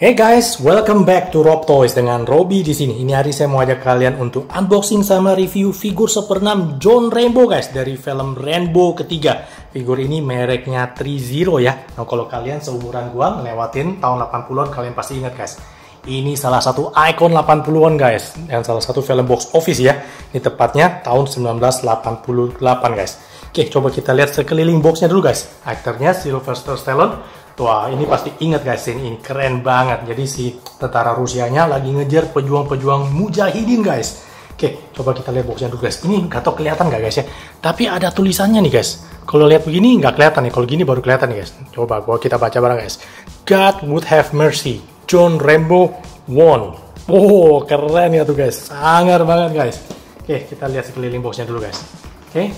Hey guys, welcome back to Rob Toys dengan Robby di sini. Ini hari saya mau ajak kalian untuk unboxing sama review figur 6 John Rainbow guys dari film Rainbow ketiga. Figur ini mereknya 30 ya. Nah, kalau kalian seumuran gua ngelewatin tahun 80-an kalian pasti ingat guys. Ini salah satu ikon 80-an guys dan salah satu film box office ya. Ini tepatnya tahun 1988 guys. Oke, coba kita lihat sekeliling boxnya dulu guys. Aktornya Sylvester Stallone Wah, ini pasti ingat guys, ini, ini keren banget. Jadi si tentara Rusianya lagi ngejar pejuang-pejuang mujahidin guys. Oke, coba kita lihat boxnya dulu guys. Ini nggak tau kelihatan nggak guys ya? Tapi ada tulisannya nih guys. Kalau lihat begini nggak kelihatan nih. Kalau gini baru kelihatan nih guys. Coba gua kita baca bareng guys. God would have mercy. John Rambo won. Oh, keren ya tuh guys. Sangar banget guys. Oke, kita lihat sekeliling boxnya dulu guys. Oke,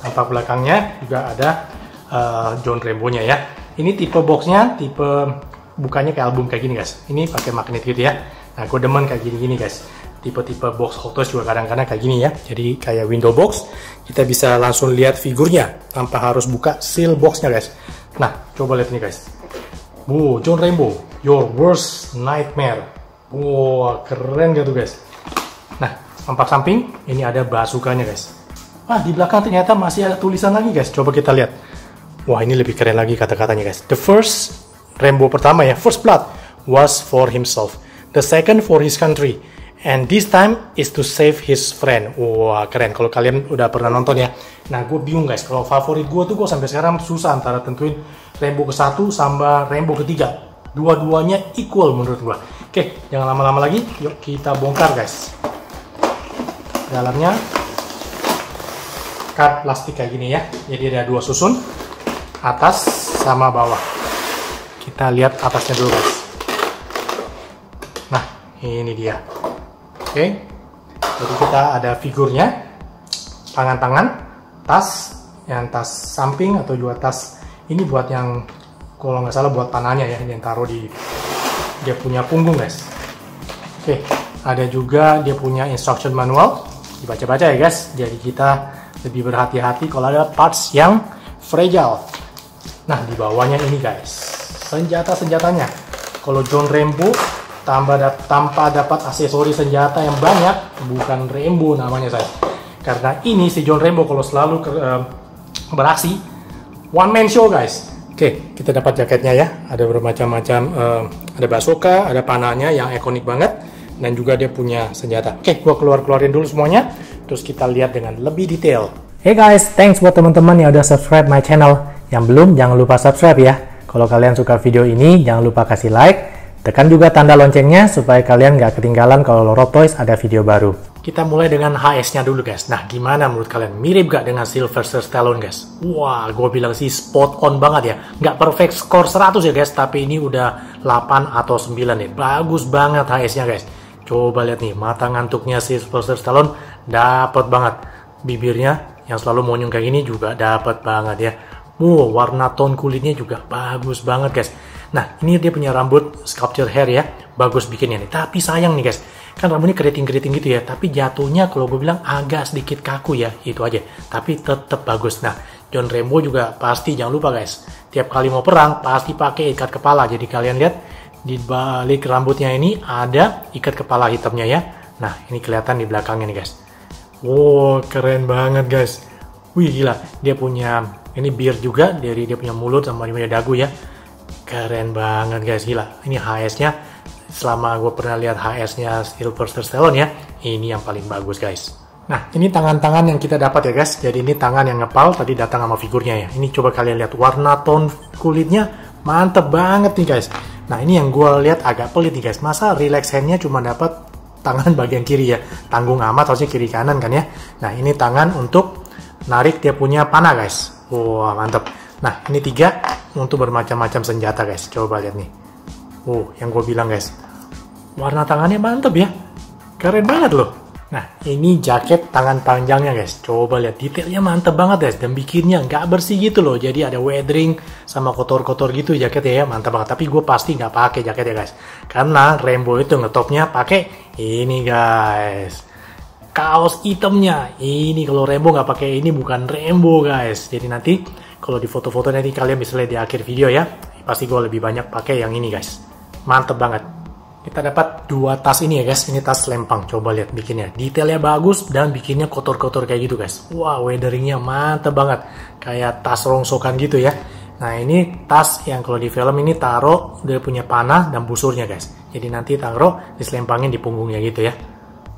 tampak belakangnya juga ada uh, John Rambo-nya ya ini tipe boxnya, tipe bukannya kayak album kayak gini guys. Ini pakai magnet gitu ya. Nah, gue demen kayak gini-gini guys. Tipe-tipe box Toys juga kadang-kadang kayak gini ya. Jadi kayak window box, kita bisa langsung lihat figurnya tanpa harus buka seal boxnya guys. Nah, coba lihat ini guys. Wow, John Rainbow, your worst nightmare. Wow, keren gitu guys. Nah, tampak samping, ini ada basukanya guys. Wah, di belakang ternyata masih ada tulisan lagi guys. Coba kita lihat. Wah ini lebih keren lagi kata-katanya guys. The first rainbow pertama ya, first blood was for himself. The second for his country. And this time is to save his friend. Wah keren. Kalau kalian udah pernah nonton ya. Nah gue bingung guys. Kalau favorit gue tuh gue sampai sekarang susah antara tentuin rainbow ke satu sama rainbow ketiga. Dua-duanya equal menurut gue. Oke, jangan lama-lama lagi. Yuk kita bongkar guys. Dalamnya kart plastik kayak gini ya. Jadi ada dua susun atas sama bawah. Kita lihat atasnya dulu guys. Nah ini dia. Oke. Jadi kita ada figurnya. Tangan-tangan tas yang tas samping atau juga tas. Ini buat yang kalau nggak salah buat panahnya ya yang taruh di dia punya punggung guys. Oke. Ada juga dia punya instruction manual. Dibaca-baca ya guys. Jadi kita lebih berhati-hati kalau ada parts yang fragile Nah, di bawahnya ini guys, senjata-senjatanya. Kalau John Rambo tambah da tanpa dapat aksesori senjata yang banyak, bukan Rambo namanya saya. Karena ini si John Rambo kalau selalu ke, uh, beraksi one man show guys. Oke, kita dapat jaketnya ya. Ada bermacam-macam, uh, ada basoka, ada panahnya yang ikonik banget, dan juga dia punya senjata. Oke, gua keluar-keluarin dulu semuanya, terus kita lihat dengan lebih detail. Hey guys, thanks buat teman-teman yang udah subscribe my channel. Yang belum, jangan lupa subscribe ya. Kalau kalian suka video ini, jangan lupa kasih like. Tekan juga tanda loncengnya supaya kalian nggak ketinggalan kalau Loro Toys ada video baru. Kita mulai dengan HS-nya dulu guys. Nah, gimana menurut kalian? Mirip gak dengan Sylvester Stallone guys? Wah, gue bilang sih spot on banget ya. Nggak perfect score 100 ya guys, tapi ini udah 8 atau 9 nih. Bagus banget HS-nya guys. Coba lihat nih, mata ngantuknya Sylvester Stallone dapet banget. Bibirnya yang selalu monyong kayak gini juga dapet banget ya. Wow, warna tone kulitnya juga bagus banget guys. Nah, ini dia punya rambut sculpture hair ya. Bagus bikinnya nih. Tapi sayang nih guys. Kan rambutnya keriting-keriting gitu ya. Tapi jatuhnya kalau gue bilang agak sedikit kaku ya. Itu aja. Tapi tetap bagus. Nah, John Rambo juga pasti jangan lupa guys. Tiap kali mau perang pasti pakai ikat kepala. Jadi kalian lihat di balik rambutnya ini ada ikat kepala hitamnya ya. Nah, ini kelihatan di belakangnya nih guys. Wow, keren banget guys. Wih gila, dia punya ini bir juga dari dia punya mulut sama dia punya dagu ya keren banget guys gila ini HS nya selama gue pernah lihat HS nya Sylvester Stallone ya ini yang paling bagus guys Nah, ini tangan-tangan yang kita dapat ya guys. Jadi ini tangan yang ngepal tadi datang sama figurnya ya. Ini coba kalian lihat warna tone kulitnya mantep banget nih guys. Nah, ini yang gue lihat agak pelit nih guys. Masa relax handnya cuma dapat tangan bagian kiri ya. Tanggung amat harusnya kiri kanan kan ya. Nah, ini tangan untuk narik dia punya panah guys. Wah, mantap. Nah, ini tiga untuk bermacam-macam senjata, guys. Coba lihat nih. Oh, yang gue bilang, guys. Warna tangannya mantap ya. Keren banget loh. Nah, ini jaket tangan panjangnya, guys. Coba lihat detailnya mantep banget, guys. Dan bikinnya nggak bersih gitu loh. Jadi ada weathering sama kotor-kotor gitu jaketnya ya. Mantap banget. Tapi gue pasti nggak pakai jaketnya, guys. Karena Rainbow itu ngetopnya pakai ini, guys kaos hitamnya. Ini kalau Rainbow nggak pakai ini bukan Rainbow guys. Jadi nanti kalau di foto-foto nanti kalian bisa lihat di akhir video ya. Pasti gue lebih banyak pakai yang ini guys. mantep banget. Kita dapat dua tas ini ya guys. Ini tas lempang. Coba lihat bikinnya. Detailnya bagus dan bikinnya kotor-kotor kayak gitu guys. Wah, wow, weatheringnya mantep banget. Kayak tas rongsokan gitu ya. Nah ini tas yang kalau di film ini taruh dia punya panah dan busurnya guys. Jadi nanti taruh diselempangin di punggungnya gitu ya.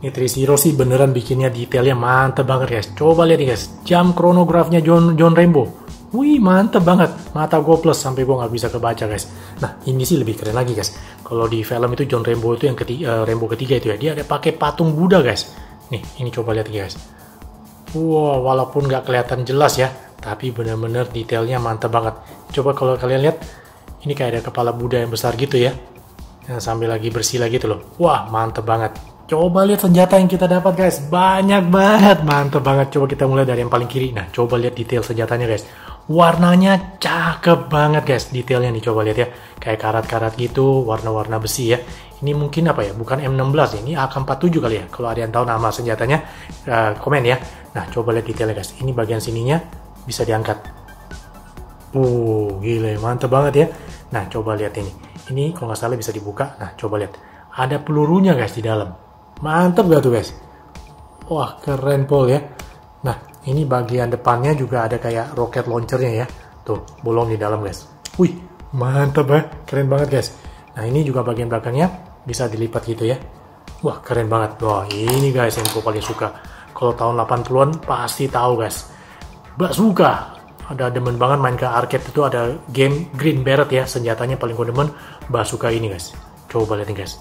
Ini Trisiro sih beneran bikinnya detailnya mantep banget guys. Coba lihat nih guys. Jam kronografnya John John Rainbow. Wih mantep banget, mata gue plus sampai gue nggak bisa kebaca guys. Nah ini sih lebih keren lagi guys. Kalau di film itu John Rainbow itu yang ketiga, uh, Rainbow ketiga itu ya, dia ada pakai patung Buddha guys. Nih ini coba lihat guys. Wow walaupun nggak kelihatan jelas ya, tapi bener-bener detailnya mantep banget. Coba kalau kalian lihat, ini kayak ada kepala Buddha yang besar gitu ya. Yang sambil lagi bersila gitu loh. Wah mantep banget. Coba lihat senjata yang kita dapat guys, banyak banget, mantep banget. Coba kita mulai dari yang paling kiri. Nah, coba lihat detail senjatanya guys. Warnanya cakep banget guys. Detailnya nih coba lihat ya. Kayak karat-karat gitu warna-warna besi ya. Ini mungkin apa ya? Bukan M16 ini AK47 kali ya. Kalau ada yang tahu nama senjatanya uh, komen ya. Nah coba lihat detailnya guys. Ini bagian sininya bisa diangkat. Uh gila mantep banget ya. Nah coba lihat ini. Ini kalau nggak salah bisa dibuka. Nah coba lihat. Ada pelurunya guys di dalam mantep gak tuh guys. Wah keren pol ya. Nah ini bagian depannya juga ada kayak rocket launchernya ya. Tuh bolong di dalam guys. Wih mantap ya keren banget guys. Nah ini juga bagian belakangnya bisa dilipat gitu ya. Wah keren banget. Wah ini guys yang gue paling suka. Kalau tahun 80-an pasti tahu guys. Suka ada demen banget main ke arcade itu ada game Green Beret ya. Senjatanya paling gue demen suka ini guys. Coba lihat nih guys.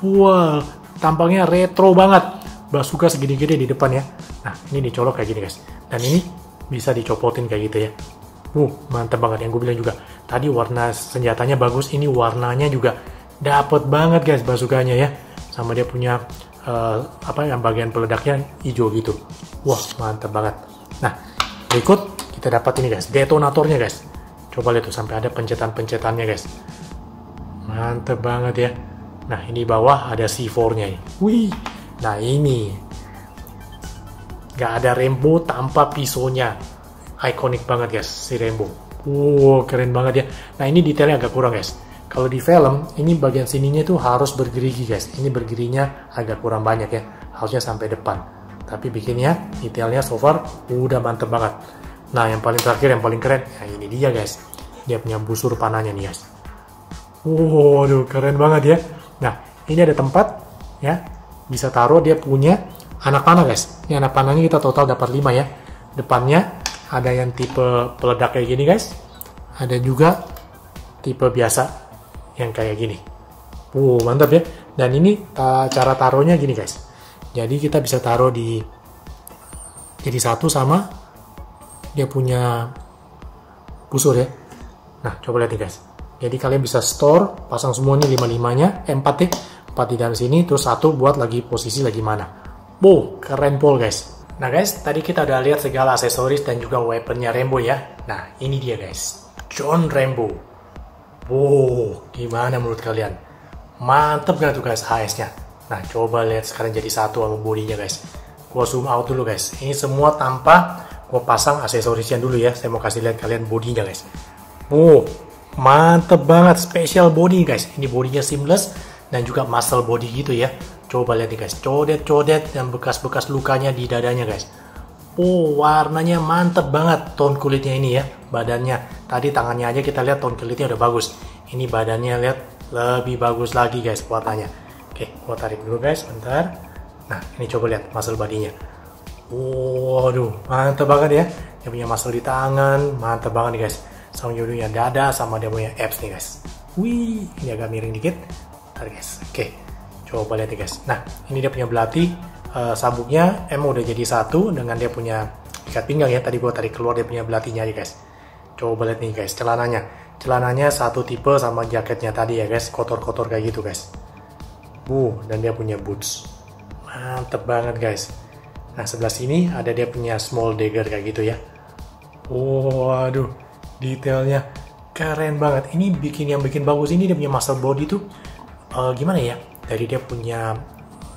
Wah tampangnya retro banget basuka segini-gini di depan ya. Nah, ini dicolok kayak gini guys. Dan ini bisa dicopotin kayak gitu ya. Uh, mantep banget yang gue bilang juga. Tadi warna senjatanya bagus, ini warnanya juga dapet banget guys basukanya ya. Sama dia punya uh, apa yang bagian peledaknya hijau gitu. Wah, mantep banget. Nah, berikut kita dapat ini guys, detonatornya guys. Coba lihat tuh sampai ada pencetan-pencetannya guys. Mantep banget ya. Nah, ini bawah ada C4-nya. Wih, Nah ini. Gak ada Rainbow tanpa pisaunya. Ikonik banget guys si Rainbow. Wow keren banget ya. Nah ini detailnya agak kurang guys. Kalau di film ini bagian sininya tuh harus bergerigi guys. Ini bergerinya agak kurang banyak ya. Harusnya sampai depan. Tapi bikinnya detailnya so far udah mantep banget. Nah yang paling terakhir yang paling keren Nah ini dia guys. Dia punya busur panahnya nih guys. Waduh keren banget ya Nah ini ada tempat ya bisa taruh dia punya anak panah guys. Ini anak panahnya kita total dapat 5 ya. Depannya ada yang tipe peledak kayak gini guys. Ada juga tipe biasa yang kayak gini. Wow mantap ya. Dan ini cara taruhnya gini guys. Jadi kita bisa taruh di jadi satu sama dia punya busur ya. Nah coba lihat nih guys jadi kalian bisa store pasang semua ini lima limanya eh, empat ya 4 di dalam sini, terus satu buat lagi posisi lagi mana. Wow, keren pol guys. Nah guys, tadi kita udah lihat segala aksesoris dan juga weaponnya Rainbow ya. Nah, ini dia guys. John Rainbow. Wow, gimana menurut kalian? Mantep gak tuh guys HS-nya? Nah, coba lihat sekarang jadi satu sama bodinya guys. Gua zoom out dulu guys. Ini semua tanpa gua pasang aksesorisnya dulu ya. Saya mau kasih lihat kalian bodinya guys. Wow, mantep banget. Special body guys. Ini bodinya seamless dan juga muscle body gitu ya. Coba lihat nih guys, codet-codet dan bekas-bekas lukanya di dadanya guys. Oh, warnanya mantep banget tone kulitnya ini ya. Badannya, tadi tangannya aja kita lihat tone kulitnya udah bagus. Ini badannya lihat lebih bagus lagi guys warnanya. Oke, gua tarik dulu guys, bentar. Nah, ini coba lihat muscle bodinya. Waduh, mantep banget ya. Dia punya muscle di tangan, mantep banget nih guys. Sama punya dada, sama dia punya abs nih guys. Wih, ini agak miring dikit Bentar guys. Oke, coba lihat ya guys. Nah, ini dia punya belati. Uh, sabuknya emang udah jadi satu dengan dia punya ikat pinggang ya. Tadi gua tarik keluar dia punya belatinya aja guys. Coba lihat nih guys, celananya. Celananya satu tipe sama jaketnya tadi ya guys. Kotor-kotor kayak gitu guys. Uh, dan dia punya boots. Mantep banget guys. Nah, sebelah sini ada dia punya small dagger kayak gitu ya. Waduh, detailnya keren banget. Ini bikin yang bikin bagus ini dia punya muscle body tuh uh, gimana ya dari dia punya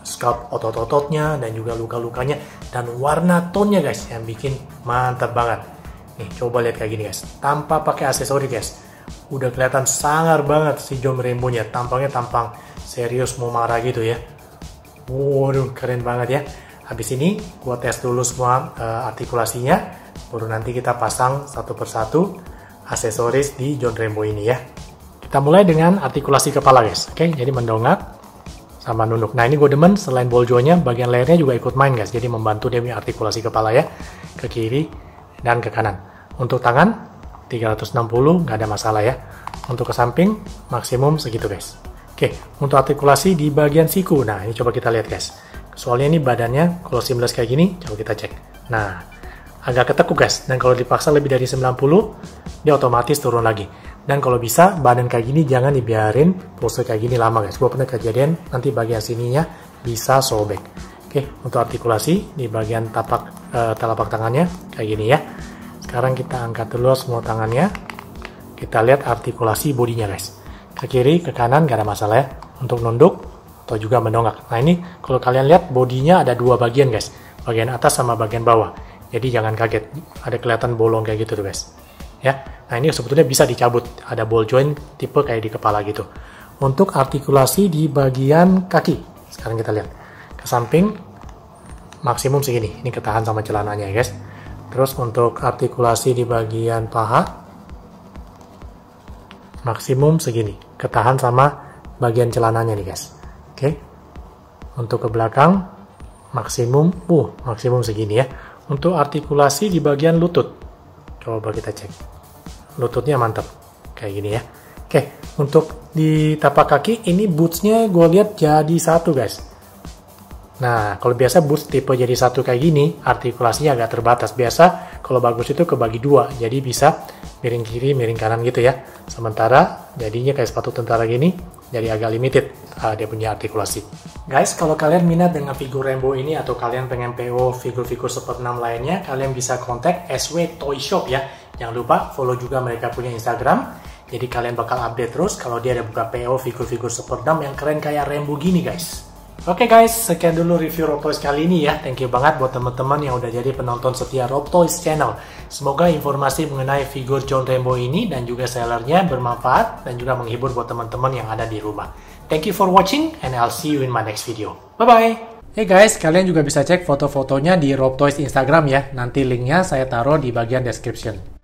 scalp otot-ototnya dan juga luka-lukanya dan warna tonnya guys yang bikin mantap banget nih coba lihat kayak gini guys tanpa pakai aksesori guys udah kelihatan sangar banget si John Rainbow-nya. Tampangnya tampang serius mau marah gitu ya. Waduh, keren banget ya. Habis ini gua tes dulu semua uh, artikulasinya, baru nanti kita pasang satu persatu aksesoris di John Rainbow ini ya. Kita mulai dengan artikulasi kepala guys. Oke, jadi mendongak sama nunduk. Nah ini gue demen selain ball jointnya, bagian layarnya juga ikut main guys. Jadi membantu dia punya artikulasi kepala ya, ke kiri dan ke kanan. Untuk tangan 360 nggak ada masalah ya. Untuk ke samping maksimum segitu guys. Oke, untuk artikulasi di bagian siku. Nah, ini coba kita lihat guys. Soalnya ini badannya kalau seamless kayak gini, coba kita cek. Nah, agak ketekuk guys. Dan kalau dipaksa lebih dari 90, dia otomatis turun lagi. Dan kalau bisa, badan kayak gini jangan dibiarin pose kayak gini lama guys. Gue pernah kejadian, nanti bagian sininya bisa sobek. Oke, untuk artikulasi di bagian tapak uh, telapak tangannya kayak gini ya. Sekarang kita angkat dulu semua tangannya. Kita lihat artikulasi bodinya guys ke kiri, ke kanan gak ada masalah ya. Untuk nunduk atau juga mendongak. Nah ini kalau kalian lihat bodinya ada dua bagian guys. Bagian atas sama bagian bawah. Jadi jangan kaget. Ada kelihatan bolong kayak gitu tuh guys. Ya. Nah ini sebetulnya bisa dicabut. Ada ball joint tipe kayak di kepala gitu. Untuk artikulasi di bagian kaki. Sekarang kita lihat. Ke samping maksimum segini. Ini ketahan sama celananya ya guys. Terus untuk artikulasi di bagian paha maksimum segini ketahan sama bagian celananya nih guys oke untuk ke belakang maksimum uh maksimum segini ya untuk artikulasi di bagian lutut coba kita cek lututnya mantap kayak gini ya oke untuk di tapak kaki ini bootsnya gue lihat jadi satu guys Nah, kalau biasa boots tipe jadi satu kayak gini, artikulasinya agak terbatas. Biasa kalau bagus itu kebagi dua, jadi bisa miring kiri, miring kanan gitu ya. Sementara jadinya kayak sepatu tentara gini, jadi agak limited uh, dia punya artikulasi. Guys, kalau kalian minat dengan figur rainbow ini atau kalian pengen PO figur-figur Super 6 lainnya, kalian bisa kontak SW Toy Shop ya. Jangan lupa follow juga mereka punya Instagram. Jadi kalian bakal update terus kalau dia ada buka PO figur-figur Super 6 yang keren kayak rainbow gini guys. Oke okay guys, sekian dulu review Rob Toys kali ini ya. Thank you banget buat teman-teman yang udah jadi penonton setia Rob Toys channel. Semoga informasi mengenai figur John Rainbow ini dan juga sellernya bermanfaat dan juga menghibur buat teman-teman yang ada di rumah. Thank you for watching and I'll see you in my next video. Bye-bye! Hey guys, kalian juga bisa cek foto-fotonya di Rob Toys Instagram ya. Nanti linknya saya taruh di bagian description.